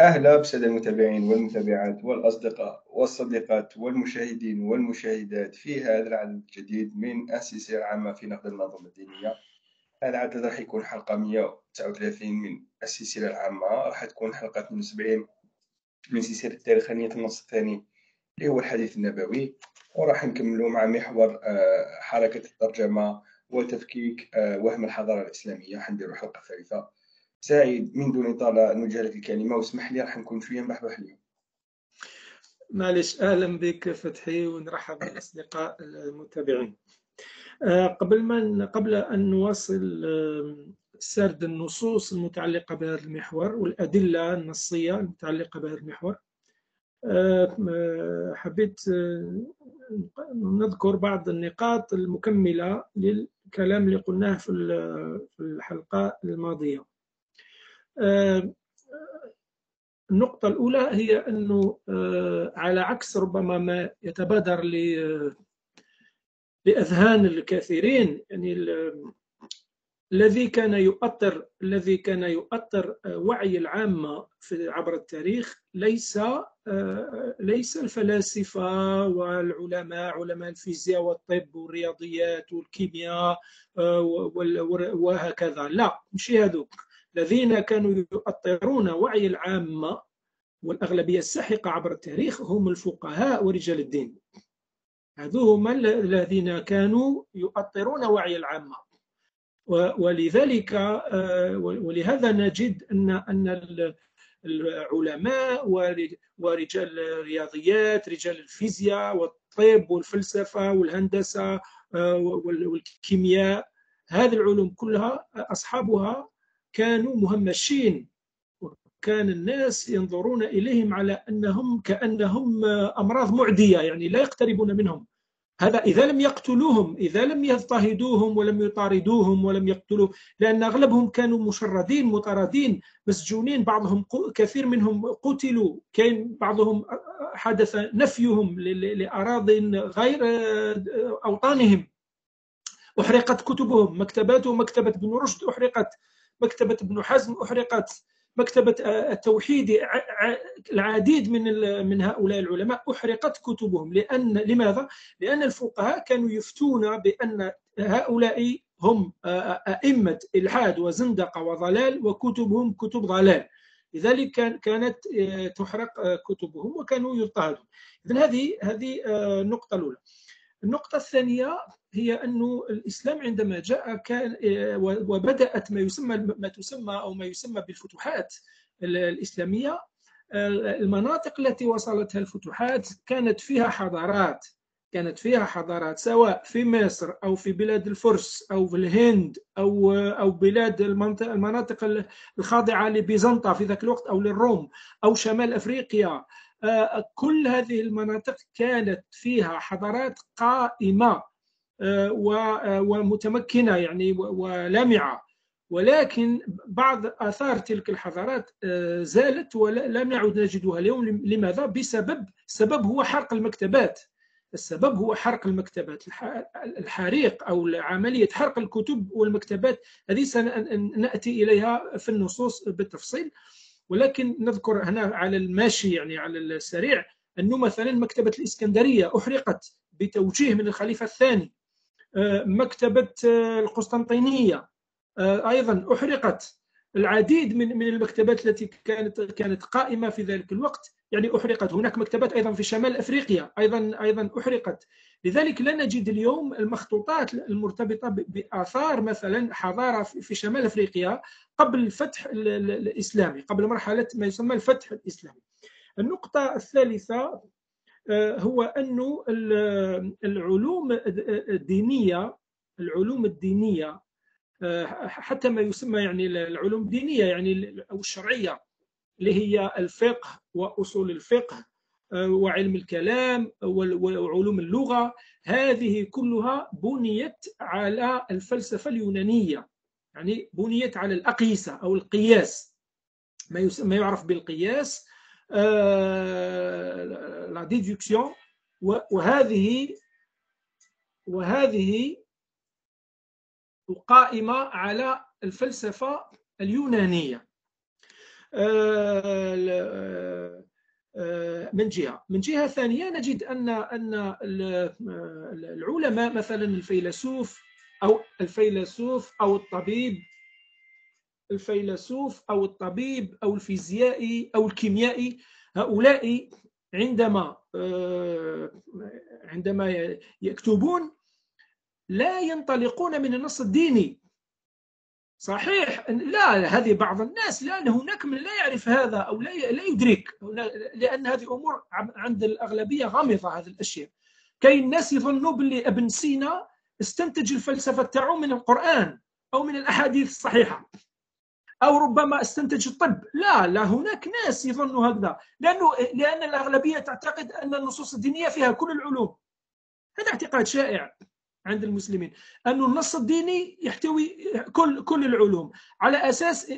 أهلا بسادة المتابعين والمتابعات والأصدقاء والصديقات والمشاهدين والمشاهدات في هذا العدد الجديد من السلسلة العامة في نقد المنظومة الدينية. هذا العدد راح يكون حلقة 139 من السلسلة العامة راح تكون حلقة 72 من سلسلة التاريخانية النص الثاني اللي هو الحديث النبوي. وراح نكملوا مع محور آه، حركة الترجمة وتفكيك آه، وهم الحضارة الإسلامية. حنديروا حلقة ثالثة. سعيد من دون إطالة لك الكلمة واسمح لي راح نكون شوية محبح اليوم. معلش أهلا بك فتحي ونرحب بالأصدقاء المتابعين. آه، قبل ما قبل أن نواصل سرد النصوص المتعلقة بهذا المحور والأدلة النصية المتعلقة بهذا المحور آه، حبيت نذكر بعض النقاط المكملة للكلام اللي قلناه في الحلقة الماضية. آه، النقطة الأولى هي أنه آه، على عكس ربما ما يتبادر لأذهان الكثيرين يعني الذي كان يؤثر الذي كان يؤثر آه، وعي العامة عبر التاريخ ليس ليس الفلاسفة والعلماء علماء الفيزياء والطب والرياضيات والكيمياء وهكذا. لا مش هذوك. الذين كانوا يؤطرون وعي العامة والأغلبية الساحقة عبر التاريخ هم الفقهاء ورجال الدين. هذوما الذين كانوا يؤطرون وعي العامة. ولذلك آه، ولهذا نجد أن أن العلماء ورجال الرياضيات رجال الفيزياء والطب والفلسفة والهندسة آه، والكيمياء هذه العلوم كلها أصحابها كانوا مهمشين. وكان الناس ينظرون إليهم على أنهم كأنهم أمراض معدية يعني لا يقتربون منهم. هذا إذا لم يقتلوهم إذا لم يضطهدوهم ولم يطاردوهم ولم يقتلوا لأن أغلبهم كانوا مشردين مطاردين مسجونين. بعضهم كثير منهم قتلوا. كان بعضهم حدث نفيهم لأراض غير أوطانهم. أحرقت كتبهم. مكتباتهم مكتبة ابن رشد أحرقت. مكتبة ابن حزم أحرقت. مكتبة التوحيد العديد من من هؤلاء العلماء أحرقت كتبهم. لأن لماذا؟ لأن الفقهاء كانوا يفتون بأن هؤلاء هم أئمة إلحاد وزندقة وضلال وكتبهم كتب ضلال. لذلك كانت تحرق كتبهم وكانوا يضطهدون. إذن هذه هذه النقطة الأولى. النقطة الثانية هي أن الإسلام عندما جاء كان وبدأت ما يسمى ما تسمى أو ما يسمى بالفتوحات الإسلامية المناطق التي وصلتها الفتوحات كانت فيها حضارات كانت فيها حضارات سواء في مصر أو في بلاد الفرس أو في الهند أو أو بلاد المناطق الخاضعة لبيزنطة في ذاك الوقت أو للروم أو شمال أفريقيا. آه، كل هذه المناطق كانت فيها حضارات قائمة آه، آه، ومتمكنة يعني ولامعة. ولكن بعض آثار تلك الحضارات زالت ولم نعد نجدها اليوم. لماذا؟ بسبب سبب هو حرق المكتبات. السبب هو حرق المكتبات. الحريق أو عملية حرق الكتب والمكتبات هذه سنأتي إليها في النصوص بالتفصيل. ولكن نذكر هنا على الماشي يعني على السريع أنه مثلا مكتبة الإسكندرية أحرقت بتوجيه من الخليفة الثاني. آه، مكتبة آه، القسطنطينية آه، أيضا أحرقت. العديد من من المكتبات التي كانت كانت قائمة في ذلك الوقت يعني أحرقت. هناك مكتبات أيضا في شمال أفريقيا أيضا أيضا أحرقت. لذلك لا نجد اليوم المخطوطات المرتبطة بآثار مثلا حضارة في شمال أفريقيا قبل الفتح الإسلامي قبل مرحلة ما يسمى الفتح الإسلامي. النقطة الثالثة آه، هو أن العلوم الدينية العلوم الدينية آه، حتى ما يسمى يعني العلوم الدينية يعني أو الشرعية اللي هي الفقه وأصول الفقه آه، وعلم الكلام وعلوم اللغة. هذه كلها بنيت على الفلسفة اليونانية. يعني بنيت على الأقيسة أو القياس. ما ما يعرف بالقياس لا ديدكسيون وهذه وهذه قائمة على الفلسفة اليونانية. من جهة. من جهة ثانية نجد ان أن العلماء مثلا الفيلسوف أو الفيلسوف أو الطبيب الفيلسوف أو الطبيب أو الفيزيائي أو الكيميائي هؤلاء عندما عندما يكتبون لا ينطلقون من النص الديني. صحيح. لا هذه بعض الناس لأن هناك من لا يعرف هذا أو لا لا يدرك لأن هذه أمور عند الأغلبية غامضة هذه الأشياء. كاين الناس يظنوا باللي ابن سينا استنتج الفلسفة تاعو من القرآن أو من الأحاديث الصحيحة أو ربما استنتج الطب. لا لا هناك ناس يظنوا هكذا. لأنه لأن الأغلبية تعتقد أن النصوص الدينية فيها كل العلوم. هذا اعتقاد شائع. عند المسلمين. أن النص الديني يحتوي كل كل العلوم. على أساس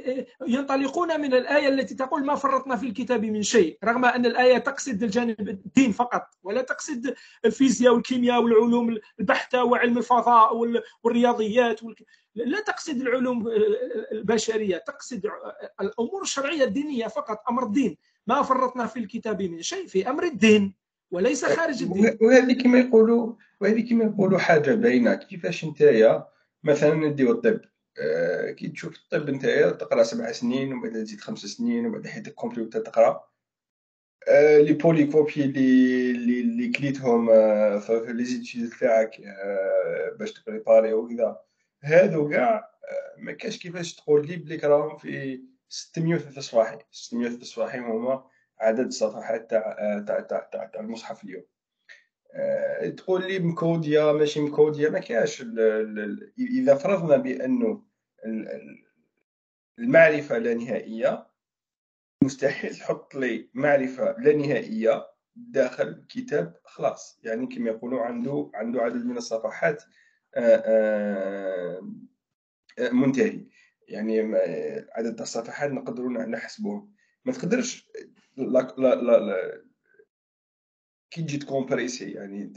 ينطلقون من الآية التي تقول ما فرطنا في الكتاب من شيء رغم أن الآية تقصد الجانب الدين فقط ولا تقصد الفيزياء والكيمياء والعلوم البحتة وعلم الفضاء والرياضيات لا تقصد العلوم البشرية تقصد الأمور الشرعية الدينية فقط أمر الدين. ما فرطنا في الكتاب من شيء في أمر الدين. وليس خارج الدين. وهذه كما يقولوا وهذه كما يقولوا حاجة باينة. كيفاش نتايا؟ مثلا نديو الطب. آه كي تشوف الطب نتايا تقرأ سبع سنين وبعد تزيد خمس سنين وبعد حيت الكمبيوتر تقرأ. آه لي بوليكوبي لي لي لي كليتهم آه في لي زيتيود تاعك باش تبريباري وكذا. هادو كاع ما كاش كيفاش تقول لي بلي راهم في 600 صفاحي 600 صفاحي هما عدد الصفحات تاع تاع تاع تاع, تاع المصحف اليوم. أه تقول لي مكوديا ماشي مكوديا ما كاش إذا فرضنا بأنه المعرفة لا نهائية مستحيل تحط لي معرفة لا نهائية داخل كتاب خلاص. يعني كما يقولوا عنده عنده عدد من الصفحات أه منتهي. يعني عدد الصفحات نقدروا نحسبهم. ما تقدرش لا لا لا كي تجي ت compresser يعني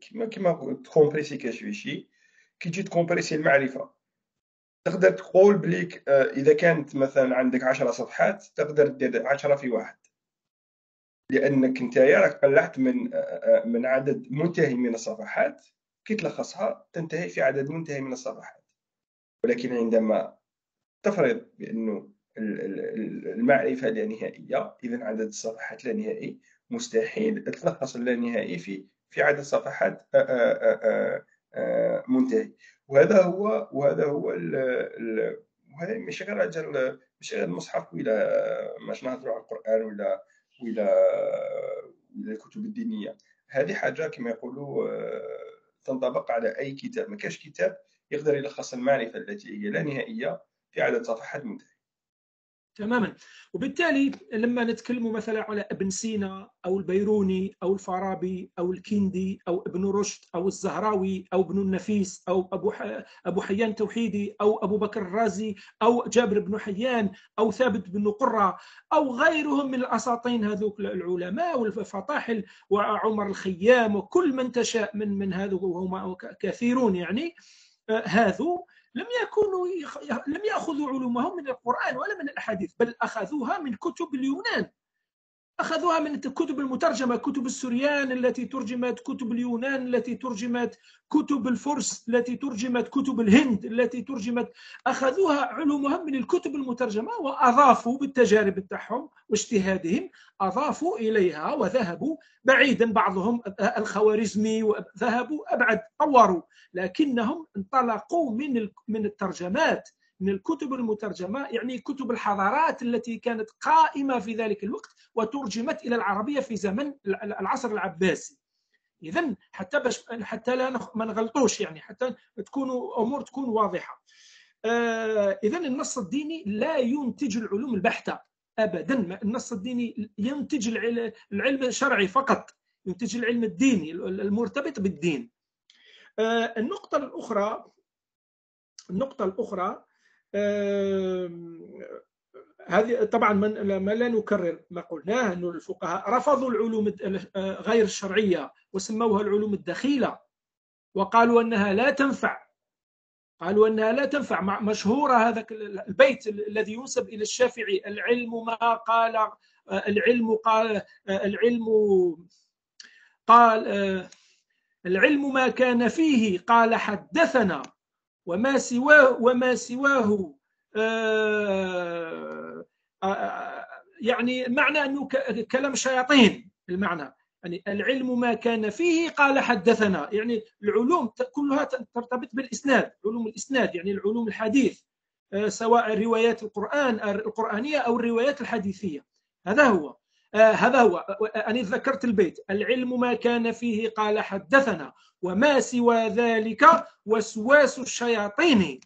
كيما كيما ت compresser شي كي تجي ت compresser المعرفه تقدر تقول بليك اذا كانت مثلا عندك عشرة صفحات تقدر دير عشرة في واحد لانك انت راك قلعت من من عدد منتهي من الصفحات كي تلخصها تنتهي في عدد منتهي من الصفحات ولكن عندما تفرض بانه المعرفة لا نهائية. إذا عدد الصفحات لا نهائي. مستحيل تلخص اللانهائي في في عدد صفحات منتهي. وهذا هو وهذا هو وهذا ماشي غير أجل ماشي غير المصحف ولا ماش نهضروا على القرآن ولا ولا ولا الكتب الدينية. هذه حاجة كما يقولوا تنطبق على أي كتاب. ما كاش كتاب يقدر يلخص المعرفة التي هي لا نهائية في عدد صفحات منتهي. تماما. وبالتالي لما نتكلم مثلا على ابن سينا أو البيروني أو الفارابي أو الكندي أو ابن رشد أو الزهراوي أو ابن النفيس أو أبو أبو حيان التوحيدي أو أبو بكر الرازي أو جابر بن حيان أو ثابت بن قرة أو غيرهم من الأساطين هذوك العلماء والفطاحل وعمر الخيام وكل من تشاء من من هذو وهم كثيرون يعني هذو. لم يكونوا لم يأخذوا علومهم من القرآن ولا من الأحاديث بل أخذوها من كتب اليونان. أخذوها من الكتب المترجمة كتب السريان التي ترجمت كتب اليونان التي ترجمت كتب الفرس التي ترجمت كتب الهند التي ترجمت. أخذوها علومهم من الكتب المترجمة وأضافوا بالتجارب بتاعهم واجتهادهم أضافوا إليها وذهبوا بعيدا بعضهم الخوارزمي وذهبوا أبعد طوروا لكنهم انطلقوا من من الترجمات. من الكتب المترجمة يعني كتب الحضارات التي كانت قائمة في ذلك الوقت وترجمت إلى العربية في زمن العصر العباسي. إذا حتى باش حتى لا ما نغلطوش يعني حتى تكون أمور تكون واضحة. آه إذا النص الديني لا ينتج العلوم البحتة أبدا. النص الديني ينتج العلم الشرعي فقط ينتج العلم الديني المرتبط بالدين. آه النقطة الأخرى النقطة الأخرى هذه طبعا من ما لا نكرر ما قلناه أن الفقهاء رفضوا العلوم غير الشرعية وسموها العلوم الدخيلة وقالوا أنها لا تنفع. قالوا أنها لا تنفع. مشهورة هذا البيت الذي ينسب إلى الشافعي العلم ما قال العلم قال العلم قال العلم ما كان فيه قال حدثنا. وما سواه وما سواه يعني معنى أنه كلام شياطين المعنى يعني العلم ما كان فيه قال حدثنا. يعني العلوم كلها ترتبط بالإسناد علوم الإسناد يعني العلوم الحديث آه، سواء روايات القرآن القرآنية أو الروايات الحديثية. هذا هو. آه، هذا هو. أنا ذكرت البيت. العلم ما كان فيه قال حدثنا. وما سوى ذلك وسواس الشياطين.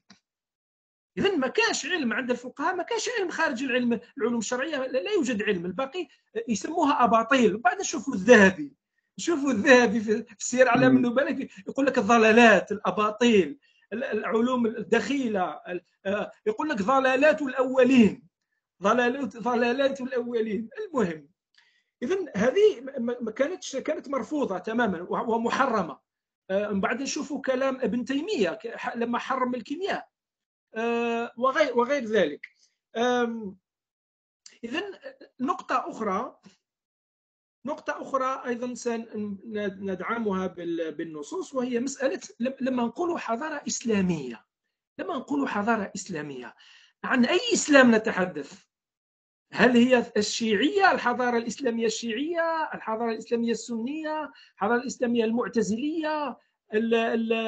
اذا ما كانش علم عند الفقهاء ما كانش علم خارج العلم. العلوم الشرعية لا يوجد علم. الباقي يسموها أباطيل. وبعد نشوفوا الذهبي. شوفوا الذهبي في سير اعلام النبلاء يقول لك الضلالات الأباطيل العلوم الدخيلة يقول لك ضلالات الأولين. ضلالات ضلالات الأولين. المهم اذا هذه ما كانتش كانت مرفوضة تماما ومحرمه من بعد نشوفوا كلام ابن تيمية لما حرم الكيمياء. آه، وغير وغير ذلك. اذا نقطة أخرى نقطة أخرى أيضا سندعمها بالنصوص وهي مسألة لما نقول حضارة إسلامية. لما نقول حضارة إسلامية عن أي إسلام نتحدث؟ هل هي الشيعية الحضارة الإسلامية الشيعية الحضارة الإسلامية السنية الحضارة الإسلامية المعتزلية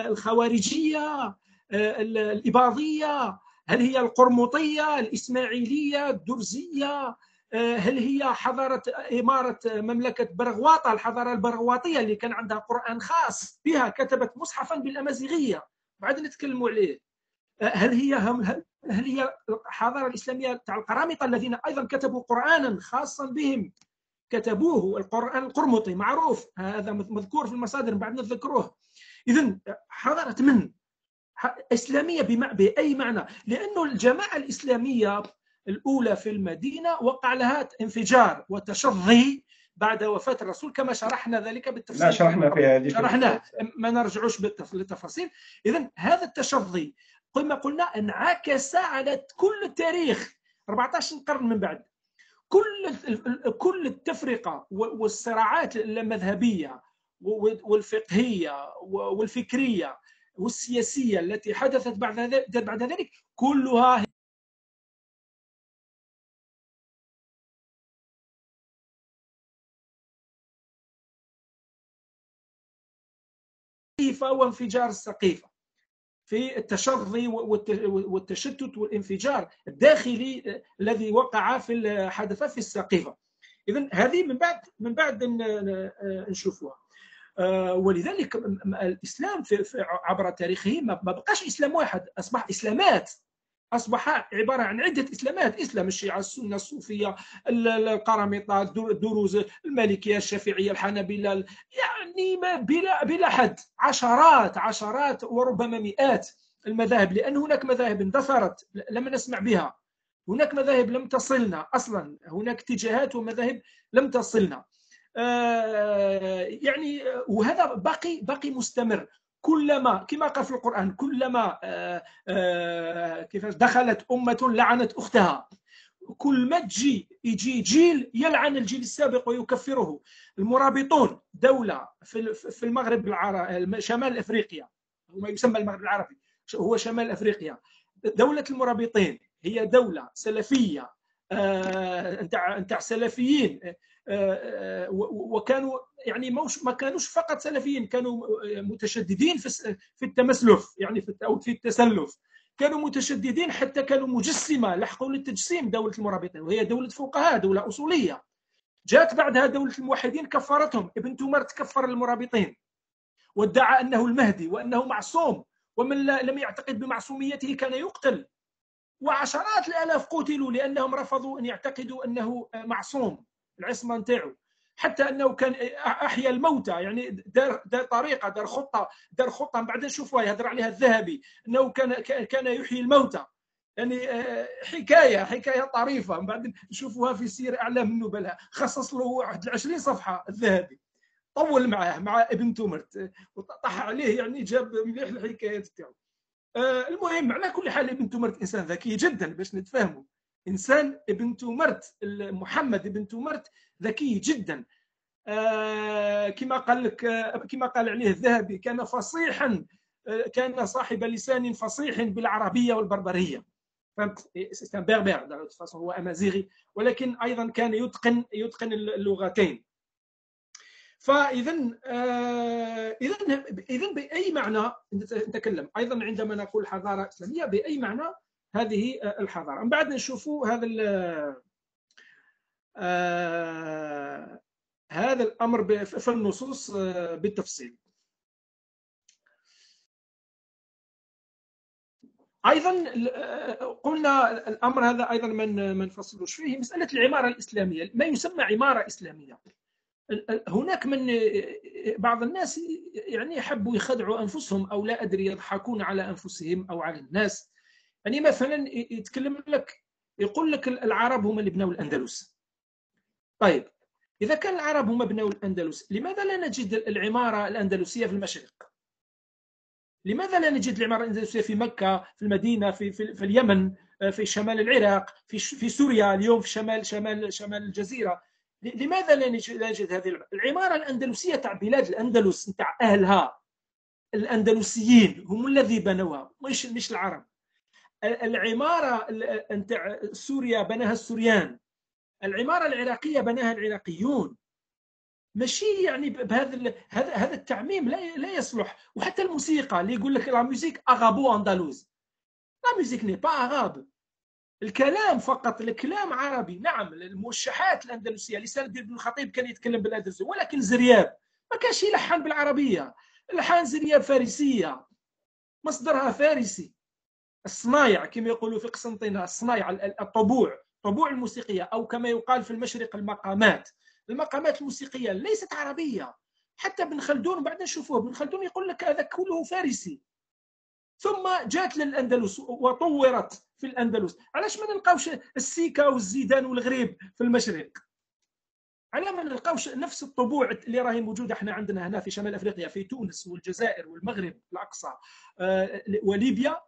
الخوارجية الإباضية؟ هل هي القرمطية الإسماعيلية الدرزية؟ هل هي حضارة إمارة مملكة برغواطة الحضارة البرغواطية اللي كان عندها قرآن خاص بها كتبت مصحفا بالأمازيغية؟ بعد نتكلموا عليه. هل هي هل هي الحضارة الإسلامية تاع القرامطة الذين أيضا كتبوا قرآنا خاصا بهم. كتبوه. القرآن القرمطي معروف. هذا مذكور في المصادر بعد نذكروه. إذا حضارة من إسلامية بأي معنى؟ لأنه الجماعة الإسلامية الأولى في المدينة وقع لها انفجار وتشظي بعد وفاة الرسول كما شرحنا ذلك بالتفصيل. لا شرحنا في هذه شرحنا ما نرجعوش للتفاصيل. إذا هذا التشظي كما قلنا انعكس على كل التاريخ. 14 قرن من بعد. كل كل التفرقة والصراعات المذهبية والفقهية والفكرية والسياسية التي حدثت بعد بعد ذلك كلها وانفجار السقيفة في التشظي والتشتت والانفجار الداخلي الذي وقع في حدث في السقيفة إذا هذه من بعد من بعد نشوفها آه، ولذلك الإسلام عبر تاريخه ما بقاش إسلام واحد أصبح إسلامات. أصبح عبارة عن عدة إسلامات إسلام الشيعة السنة الصوفية القرامطة الدروز المالكية الشافعية الحنابلة يعني بلا بلا حد. عشرات عشرات وربما مئات المذاهب لأن هناك مذاهب اندثرت لم نسمع بها. هناك مذاهب لم تصلنا أصلا. هناك اتجاهات ومذاهب لم تصلنا. آه، يعني وهذا باقي باقي مستمر. كلما كما قال في القرآن كلما آه، آه، كيفاش دخلت أمة لعنت أختها. كل ما تجي يجي جيل يلعن الجيل السابق ويكفره. المرابطون دولة في المغرب العربي شمال أفريقيا. ما يسمى المغرب العربي. هو شمال أفريقيا. دولة المرابطين هي دولة سلفية نتاع نتاع سلفيين وكانوا يعني ما كانوش فقط سلفيين كانوا متشددين في في التمسلف يعني في أو في التسلف. كانوا متشددين حتى كانوا مجسمة لحقوا للتجسيم دولة المرابطين وهي دولة فقهاء دولة أصولية. جاءت بعدها دولة الموحدين كفرتهم ابن تومر تكفر المرابطين وادعى أنه المهدي وأنه معصوم ومن لم يعتقد بمعصوميته كان يقتل. وعشرات الآلاف قتلوا لأنهم رفضوا أن يعتقدوا أنه معصوم. العصمة نتاعو حتى أنه كان أحيا الموتى يعني دار دار طريقة دار خطة دار خطة من بعد نشوفوها يهضر عليها الذهبي أنه كان كان يحيي الموتى. يعني آه، حكاية حكاية طريفة. من بعد نشوفوها في سير أعلام النبلاء. خصص له واحد 20 صفحة الذهبي. طول معاه مع ابن تومرت. وطاح عليه يعني جاب مليح الحكايات تاعو آه، المهم على كل حال ابن تومرت إنسان ذكي جدا باش نتفاهموا. إنسان ابن تومرت محمد ابن تومرت ذكي جدا. آه، كما قال لك آه، كما قال عليه الذهبي كان فصيحا كان صاحب لسان فصيح بالعربية والبربرية. فهمت؟ c'est un berbère هو أمازيغي. ولكن أيضا كان يتقن يتقن اللغتين. فاذا آه، اذا اذا بأي معنى نتكلم أيضا عندما نقول حضارة إسلامية بأي معنى هذه الحضارة. من بعد نشوفوا هذا آه، هذا الأمر في النصوص آه، بالتفصيل. أيضا قلنا الأمر هذا أيضا من ما نفصلوش فيه مسألة العمارة الإسلامية. ما يسمى عمارة إسلامية؟ هناك من بعض الناس يعني حبوا يخدعوا أنفسهم أو لا أدري يضحكون على أنفسهم أو على الناس. يعني مثلا يتكلم لك يقول لك العرب هم اللي بنوا الأندلس. طيب إذا كان العرب هم بنوا الأندلس لماذا لا نجد العمارة الأندلسية في المشرق؟ لماذا لا نجد العمارة الأندلسية في مكة في المدينة في في, في اليمن في شمال العراق في في سوريا اليوم في شمال شمال شمال الجزيرة؟ لماذا لا نجد هذه العمارة الأندلسية تاع بلاد الأندلس تاع أهلها الأندلسيين هم الذي بنوها مش مش العرب. العمارة نتاع سوريا بناها السوريان. العمارة العراقية بناها العراقيون. ماشي يعني بهذا هذا هذا التعميم لا لا يصلح. وحتى الموسيقى اللي يقول لك la musique arabo-andalouse la musique n'est pas arabe الكلام فقط الكلام عربي. نعم الموشحات الأندلسية لسان الدين بن الخطيب كان يتكلم بالاندلسيه ولكن زرياب. ما كانش يلحن بالعربية. لحن زرياب فارسية. مصدرها فارسي. الصنايع كما يقولوا في قسنطينة الصنايع الطبوع الطبوع الموسيقية أو كما يقال في المشرق المقامات. المقامات الموسيقية ليست عربية. حتى ابن خلدون بعد نشوفوه ابن خلدون يقول لك هذا كله فارسي. ثم جاءت للأندلس وطورت في الأندلس. علاش ما نلقاوش السيكا والزيدان والغريب في المشرق؟ على ما نلقاوش نفس الطبوع اللي راهي موجودة إحنا عندنا هنا في شمال أفريقيا في تونس والجزائر والمغرب الأقصى آه، وليبيا.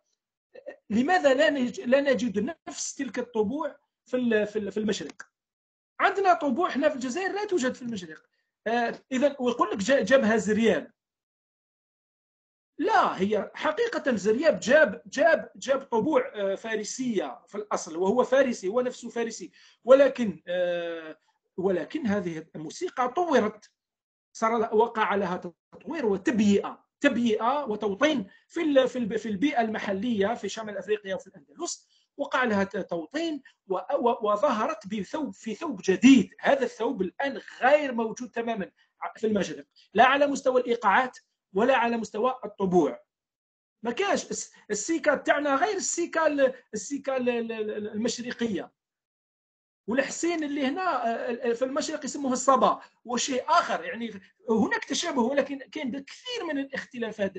لماذا لا لا نجد نفس تلك الطبوع في في المشرق؟ عندنا طبوع إحنا في الجزائر لا توجد في المشرق. آه، اذا ويقول لك جابها زريان لا هي حقيقة زرياب جاب جاب جاب طبوع آه، فارسية في الأصل وهو فارسي هو نفسه فارسي. ولكن آه، ولكن هذه الموسيقى طورت صار وقع لها تطوير وتبيئة. تبيئة وتوطين في في البيئة المحلية في شمال أفريقيا وفي الأندلس وقع لها توطين وظهرت بثوب في ثوب جديد. هذا الثوب الآن غير موجود تماما في المشرق لا على مستوى الإيقاعات ولا على مستوى الطبوع. ما كاش السيكا تاعنا غير السيكا السيكا المشرقية. والحسين اللي هنا في المشرق يسموه الصبا وشيء آخر يعني هناك تشابه ولكن كاين كثير من الاختلافات.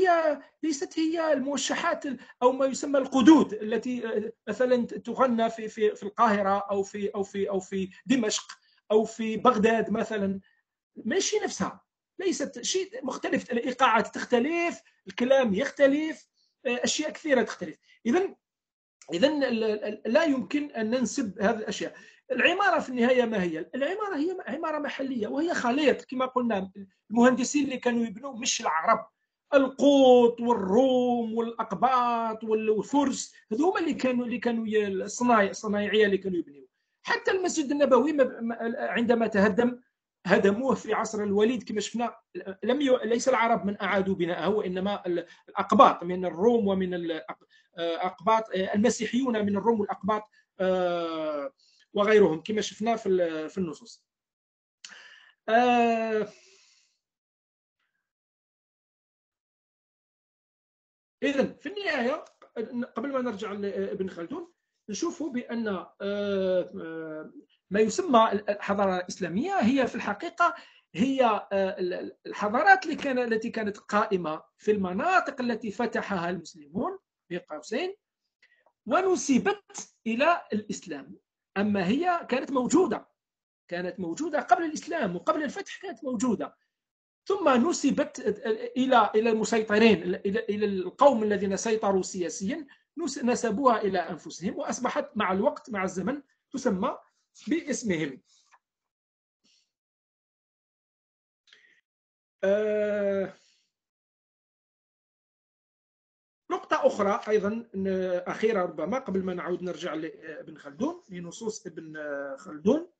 هي ليست هي الموشحات أو ما يسمى القدود التي آه، مثلا تغنى في في في القاهرة أو في أو في أو في دمشق أو في بغداد مثلا. ماشي نفسها. ليست شيء مختلف الإيقاعات تختلف الكلام يختلف آه، أشياء كثيرة تختلف. اذا اذا لا يمكن أن ننسب هذه الأشياء. العمارة في النهاية ما هي؟ العمارة هي عمارة محلية وهي خليط كما قلنا المهندسين اللي كانوا يبنوا مش العرب. القوط والروم والأقباط والفرس هذوما اللي كانوا اللي كانوا الصنايع الصنايعية اللي كانوا يبنيوا حتى المسجد النبوي عندما تهدم هدموه في عصر الوليد كما شفنا لم ي... ليس العرب من أعادوا بناءه وإنما الأقباط من الروم ومن الاقباط المسيحيون من الروم والأقباط آه، وغيرهم كما شفنا في في النصوص. آه، اذا في النهاية قبل ما نرجع لابن خلدون نشوفوا بأن آه، آه، ما يسمى الحضارة الإسلامية هي في الحقيقة هي آه، الحضارات اللي كان التي كانت قائمة في المناطق التي فتحها المسلمون في قوسين ونسبت إلى الإسلام. أما هي كانت موجودة كانت موجودة قبل الإسلام وقبل الفتح كانت موجودة. ثم نسبت إلى إلى المسيطرين إلى إلى القوم الذين سيطروا سياسيا نسبوها إلى أنفسهم وأصبحت مع الوقت مع الزمن تسمى باسمهم. آه نقطة أخرى أيضا أخيرة ربما قبل ما نعود نرجع لابن خلدون لنصوص ابن خلدون.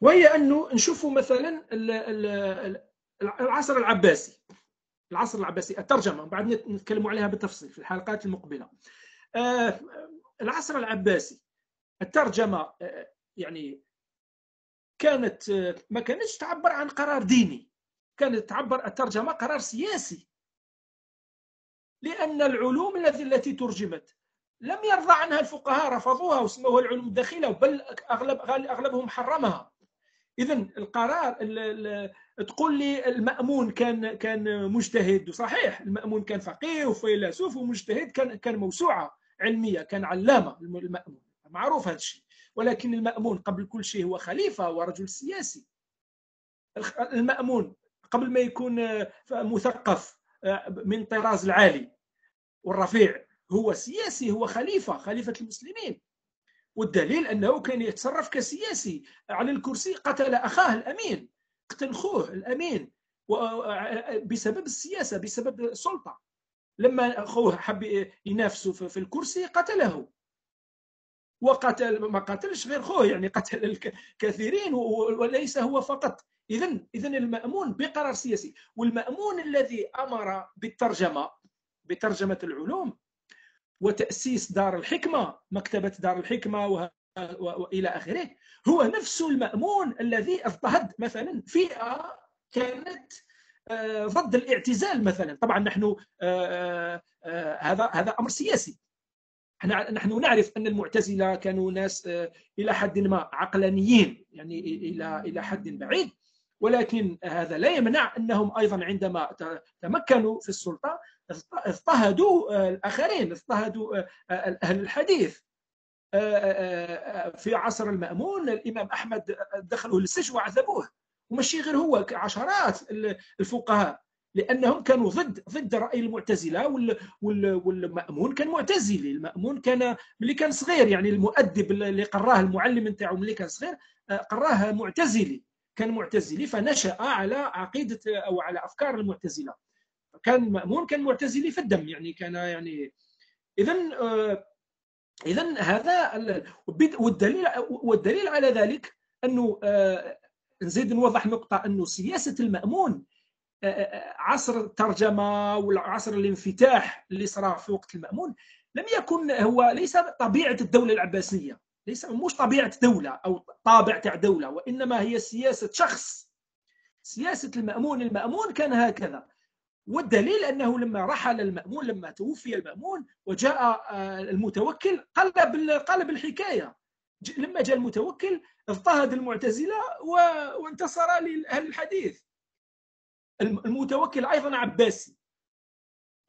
وهي أنه نشوفوا مثلا العصر العباسي. العصر العباسي. الترجمة بعد نتكلم عليها بالتفصيل في الحلقات المقبلة. آه، العصر العباسي الترجمة آه، يعني كانت ما كانتش تعبر عن قرار ديني كانت تعبر الترجمة قرار سياسي. لأن العلوم التي التي ترجمت لم يرضى عنها الفقهاء رفضوها وسموها العلوم الداخلة بل أغلب أغلبهم حرمها. إذا القرار تقول لي المأمون كان كان مجتهد. وصحيح المأمون كان فقيه وفيلسوف ومجتهد كان كان موسوعة علمية كان علامة المأمون. معروف هذا الشيء. ولكن المأمون قبل كل شيء هو خليفة ورجل سياسي. المأمون قبل ما يكون آه، مثقف آه، من طراز العالي والرفيع هو سياسي هو خليفة خليفة المسلمين. والدليل أنه كان يتصرف كسياسي على الكرسي قتل أخاه الأمين. قتل أخوه الأمين. آه، بسبب السياسة بسبب السلطة. لما أخوه حب ينافسه في الكرسي قتله. وقتل ما قتلش غير خوه يعني قتل الكثيرين وليس هو فقط. اذا اذا المأمون بقرار سياسي. والمأمون الذي أمر بالترجمة بترجمة العلوم وتأسيس دار الحكمة مكتبة دار الحكمة والى آخره. هو نفس المأمون الذي اضطهد مثلا فئه كانت آه، ضد الاعتزال مثلا. طبعا نحن آه، آه، هذا هذا أمر سياسي. نحن نعرف أن المعتزلة كانوا ناس آه، إلى حد ما عقلانيين يعني إلى إلى حد بعيد. ولكن هذا لا يمنع أنهم أيضا عندما تمكنوا في السلطة اضطهدوا آه، الآخرين اضطهدوا آه، أهل الحديث. في عصر المأمون الإمام أحمد دخلوه للسجن وعذبوه ومشي غير هو عشرات الفقهاء لأنهم كانوا ضد ضد رأي المعتزلة والمأمون كان معتزلي المأمون كان ملي كان صغير يعني المؤدب اللي قراه المعلم نتاعو ملي كان صغير آه، قراه معتزلي كان معتزلي فنشأ على عقيدة أو على أفكار المعتزلة. كان المأمون كان معتزلي في الدم يعني كان يعني اذا آه، اذا هذا والدليل والدليل على ذلك أنه آه، نزيد نوضح نقطة أنه سياسة المأمون عصر الترجمة وعصر الانفتاح اللي صرا في وقت المأمون لم يكن هو ليس طبيعة الدولة العباسية ليس مش طبيعة دولة أو طابع تاع دولة وإنما هي سياسة شخص. سياسة المأمون المأمون كان هكذا. والدليل أنه لما رحل المأمون لما توفي المأمون وجاء آه، المتوكل قلب قلب الحكاية لما جاء المتوكل اضطهد المعتزلة وانتصر لأهل الحديث. المتوكل أيضا عباسي.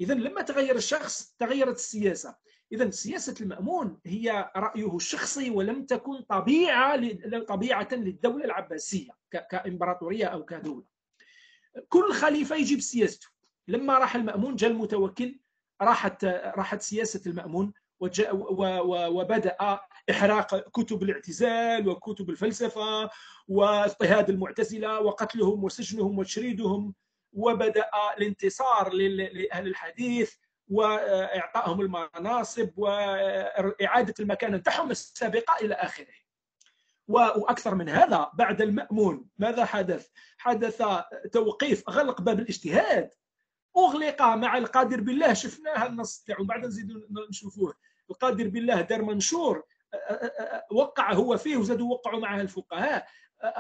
اذا لما تغير الشخص تغيرت السياسة. اذا سياسة المأمون هي رأيه الشخصي ولم تكن طبيعة طبيعة للدولة العباسية كإمبراطورية أو كدولة. كل خليفة يجيب سياسته. لما راح المأمون جاء المتوكل راحت راحت سياسة المأمون وبدأ إحراق كتب الاعتزال وكتب الفلسفة واضطهاد المعتزلة وقتلهم وسجنهم وتشريدهم وبدأ الانتصار لأهل الحديث وإعطائهم المناصب وإعادة المكانة نتاعهم السابقة إلى آخره. وأكثر من هذا بعد المأمون ماذا حدث؟ حدث توقيف غلق باب الاجتهاد اغلق مع القادر بالله. شفناها النص تاعو بعد نزيد نشوفوه. القادر بالله دار منشور وقع هو فيه وزادوا وقعوا معه الفقهاء.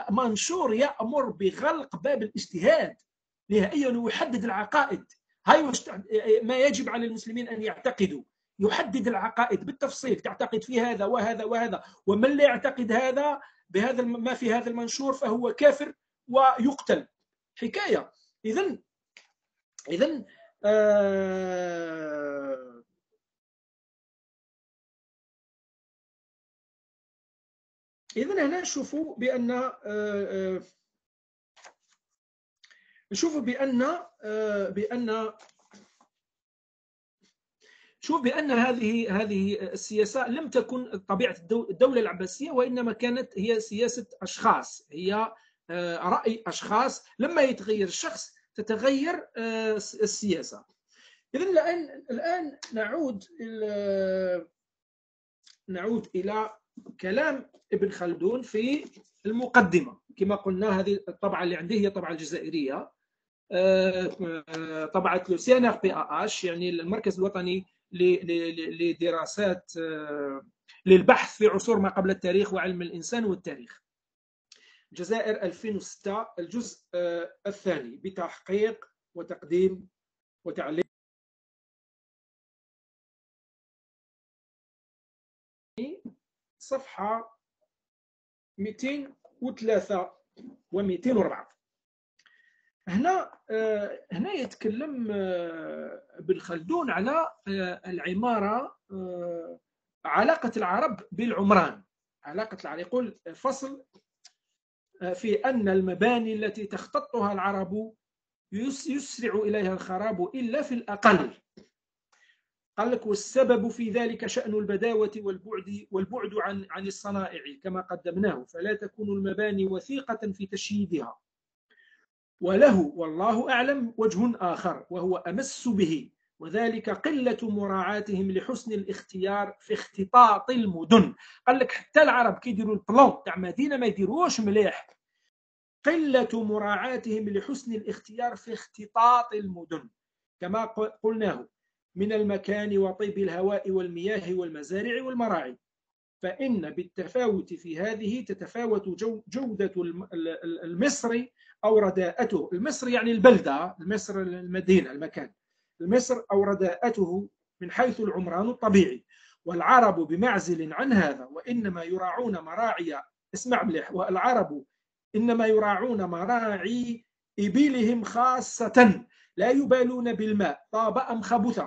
منشور يأمر بغلق باب الاجتهاد نهائيا ويحدد العقائد. هاي ما يجب على المسلمين أن يعتقدوا. يحدد العقائد بالتفصيل. تعتقد في هذا وهذا وهذا. ومن لا يعتقد هذا بهذا ما في هذا المنشور فهو كافر ويقتل. حكاية. إذا اذا آه، اذا هنا نشوفوا بأن آه، آه، نشوفوا بأن بأن شوف بأن هذه هذه السياسة لم تكن طبيعة الدولة العباسية وإنما كانت هي سياسة أشخاص هي رأي أشخاص لما يتغير الشخص تتغير السياسة. اذا الآن الآن نعود نعود إلى كلام ابن خلدون في المقدمة. كما قلنا هذه الطبعة اللي عندي هي الطبعة الجزائرية. آه، طبعة لوسيان بي آش يعني المركز الوطني لدراسات آه، للبحث في عصور ما قبل التاريخ وعلم الإنسان والتاريخ. الجزائر 2006 الجزء آه، الثاني بتحقيق وتقديم وتعليم. صفحة 203 و 204 هنا آه، هنا يتكلم آه، ابن خلدون على آه، العمارة علاقة العرب بالعمران. علاقة العرب يقول فصل في أن المباني التي تختطها العرب يسرع إليها الخراب إلا في الأقل. قال لك والسبب في ذلك شأن البداوة والبعد والبعد عن عن الصنائع كما قدمناه. فلا تكون المباني وثيقة في تشييدها. وله والله أعلم وجه آخر وهو أمس به. وذلك قلة مراعاتهم لحسن الاختيار في اختطاط المدن. قال لك حتى العرب كيديروا البلون تاع مدينة ما يديروش مليح. قلة مراعاتهم لحسن الاختيار في اختطاط المدن. كما قلناه من المكان وطيب الهواء والمياه والمزارع والمراعي. فإن بالتفاوت في هذه تتفاوت جودة المصري أو رداءته. المصر يعني البلدة المصر المدينة المكان. المصر أو رداءته من حيث العمران الطبيعي. والعرب بمعزل عن هذا وإنما يراعون مراعي اسمع مليح والعرب إنما يراعون مراعي إبلهم خاصة. لا يبالون بالماء طاب أم خبث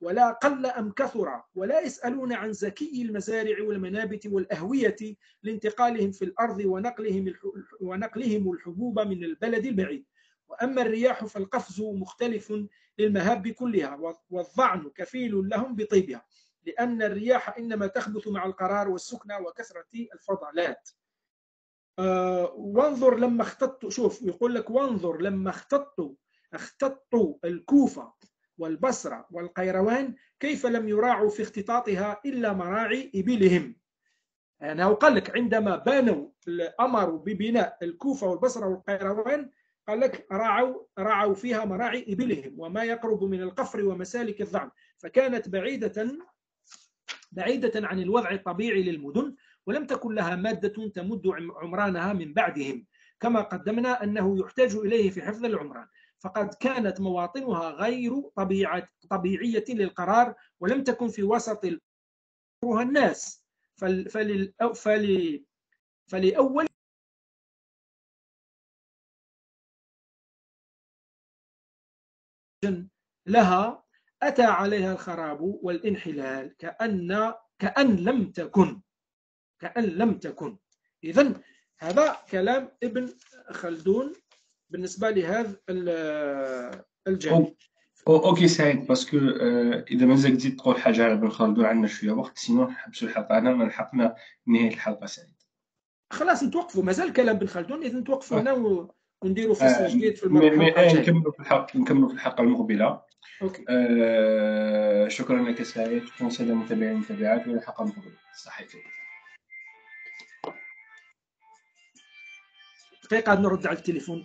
ولا قل أم كثر ولا يسألون عن زكي المزارع والمنابت والأهوية لانتقالهم في الأرض ونقلهم ونقلهم الحبوب من البلد البعيد. وأما الرياح فالقفز مختلف للمهاب كلها والظعن كفيل لهم بطيبها لأن الرياح إنما تخبث مع القرار والسكنى وكثرة الفضلات. أه وانظر لما اختطت شوف يقول لك وانظر لما اختطت اختطوا الكوفة والبصرة والقيروان كيف لم يراعوا في اختطاطها إلا مراعي إبلهم. يعني قال لك عندما بانوا أمروا ببناء الكوفة والبصرة والقيروان قال لك راعوا راعوا فيها مراعي إبلهم وما يقرب من القفر ومسالك الظعن فكانت بعيدة بعيدة عن الوضع الطبيعي للمدن ولم تكن لها مادة تمد عمرانها من بعدهم. كما قدمنا أنه يحتاج إليه في حفظ العمران. فقد كانت مواطنها غير طبيعة طبيعية للقرار ولم تكن في وسط الناس. فل فل فل فلأول لها أتى عليها الخراب والإنحلال كأن كأن لم تكن. كأن لم تكن. إذا هذا كلام ابن خلدون بالنسبة لهذا الجانب okay سعيد parce que إذا مازال تزيد تقول حاجة على ابن خلدون عندنا شوية وقت sinon نحبسوا الحلقة. هنا ما لحقنا نهاية الحلقة سعيد. خلاص نتوقفوا. مازال كلام ابن خلدون اذا نتوقفوا هنا ونديروا فصل جديد في المرحله نكملوا في الحلقة نكملوا في الحلقة المقبلة. أوكي. آه شكرا لك سعيد شكرا ساده المتابعين والمتابعات والى الحلقة المقبلة. صحيح. دقيقة نرد على التليفون.